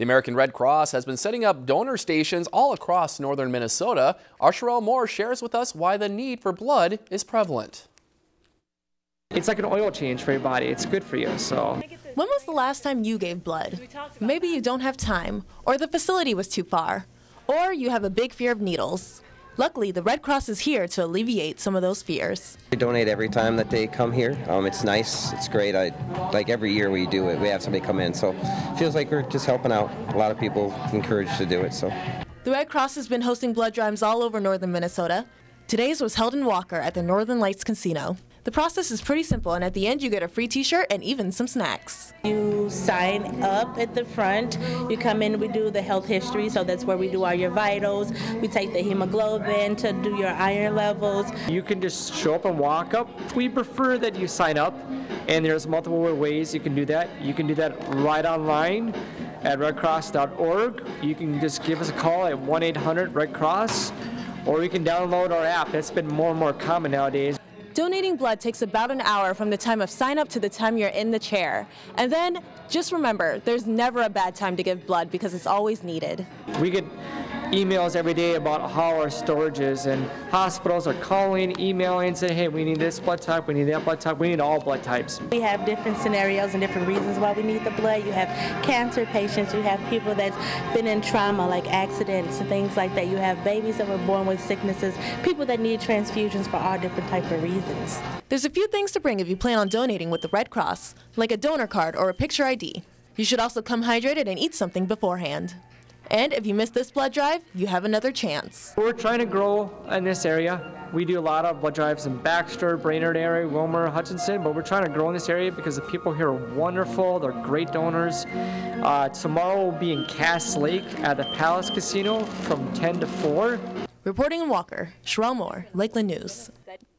The American Red Cross has been setting up donor stations all across northern Minnesota. Our Sherelle Moore shares with us why the need for blood is prevalent. It's like an oil change for your body. It's good for you, so. When was the last time you gave blood? Maybe you don't have time, or the facility was too far, or you have a big fear of needles. Luckily, the Red Cross is here to alleviate some of those fears. We donate every time that they come here. Um, it's nice. It's great. I like every year we do it. We have somebody come in, so it feels like we're just helping out. A lot of people encouraged to do it. So. The Red Cross has been hosting blood drives all over northern Minnesota. Today's was held in Walker at the Northern Lights Casino. The process is pretty simple, and at the end, you get a free t shirt and even some snacks. You sign up at the front. You come in, we do the health history, so that's where we do all your vitals. We take the hemoglobin to do your iron levels. You can just show up and walk up. We prefer that you sign up, and there's multiple ways you can do that. You can do that right online at redcross.org. You can just give us a call at 1 800 Red Cross, or you can download our app. That's been more and more common nowadays. Donating blood takes about an hour from the time of sign up to the time you're in the chair. And then just remember, there's never a bad time to give blood because it's always needed. We get emails every day about how our storage is, and hospitals are calling, emailing, saying, hey, we need this blood type, we need that blood type, we need all blood types. We have different scenarios and different reasons why we need the blood. You have cancer patients, you have people that's been in trauma like accidents and things like that. You have babies that were born with sicknesses, people that need transfusions for all different type of reasons. There's a few things to bring if you plan on donating with the Red Cross, like a donor card or a picture ID. You should also come hydrated and eat something beforehand. And if you miss this blood drive, you have another chance. We're trying to grow in this area. We do a lot of blood drives in Baxter, Brainerd area, Willmar, Hutchinson, but we're trying to grow in this area because the people here are wonderful. They're great donors. Uh, tomorrow we'll be in Cass Lake at the Palace Casino from 10 to 4. Reporting in Walker, Sherelle Moore, Lakeland News.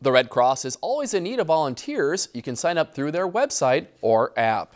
The Red Cross is always in need of volunteers. You can sign up through their website or app.